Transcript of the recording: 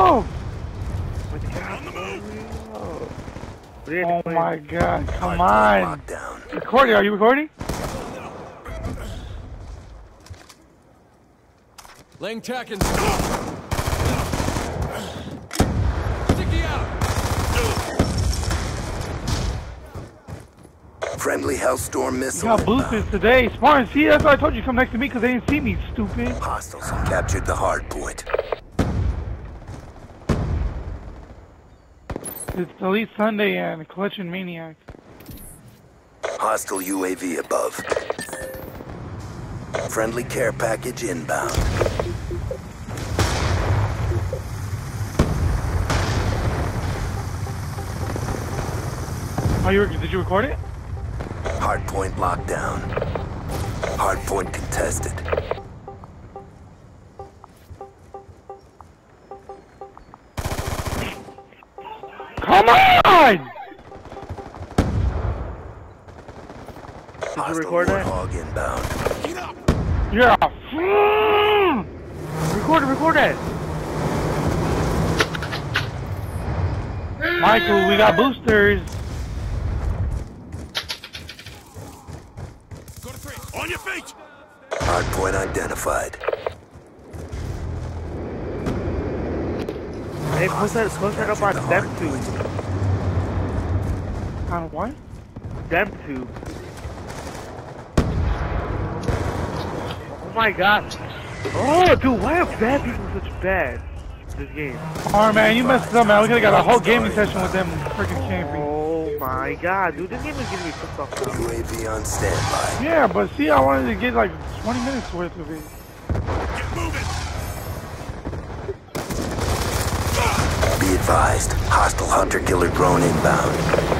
Oh yourself! On the move. Oh my god, come Hardpoint on! Lockdown. Recording, are you recording? Laying tackins. Sticky out. Friendly Hellstorm You missile. got inbound. boosters today. Smart, see, that's why I told you to come next to me because they didn't see me, stupid. Hostiles have captured the hard point. It's Elite Sunday and Collection Maniac. Hostile UAV above. Friendly care package inbound. Oh, you, did you record it? Hardpoint lockdown. Hardpoint contested. Come on! Hostile record that? Warthog inbound. Yeah. Mm. Record it, record it. Michael, we got boosters. Go to three. On your feet. Hardpoint identified. Hey, post that, post that up on Captured the hard DemTube. On what? DemTube. Oh my god. Oh, dude, why are bad people such bad? This game. Oh man, you messed up, man. We could've got a whole gaming session with them freaking champions. Oh my god, dude, this game is getting me pissed off. UAV on standby. Yeah, but see, I wanted to get like 20 minutes worth of it. Get moving. Be advised. Hostile hunter-killer drone inbound.